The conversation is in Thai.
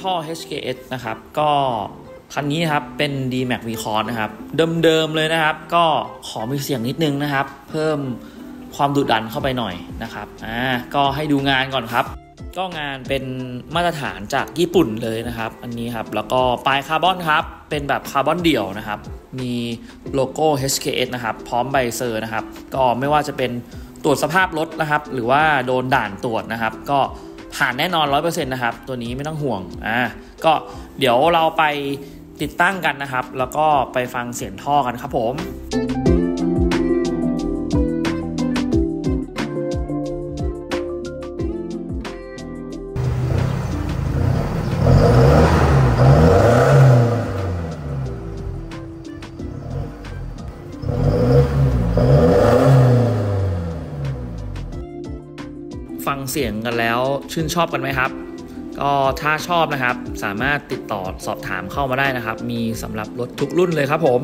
ท่อ HKS นะครับ ก็คันนี้ครับเป็น D-Max v c o r นะครับ เดิมๆเลยนะครับ ก็ขอมีเสียงนิดนึงนะครับ เพิ่มความดุดันเข้าไปหน่อยนะครับอ่าก็ให้ดูงานก่อนครับ ก็งานเป็นมาตรฐานจากญี่ปุ่นเลยนะครับ อันนี้ครับ แล้วก็ปลายคาร์บอนครับ เป็นแบบคาร์บอนเดี่ยวนะครับ มีโลโก้ HKS นะครับ พร้อมใบเซอร์นะครับ ก็ไม่ว่าจะเป็นตรวจสภาพรถนะครับ หรือว่าโดนด่านตรวจนะครับ ก็ ผ่านแน่นอน 100%นะครับ ตัวนี้ไม่ต้องห่วงอ่าก็เดี๋ยวเราไปติดตั้งกันนะครับ แล้วก็ไปฟังเสียงท่อกันครับผม ฟังเสียงกันแล้วชื่นชอบกันไหมครับ ก็ถ้าชอบนะครับ สามารถติดต่อสอบถามเข้ามาได้นะครับ มีสำหรับรถทุกรุ่นเลยครับผม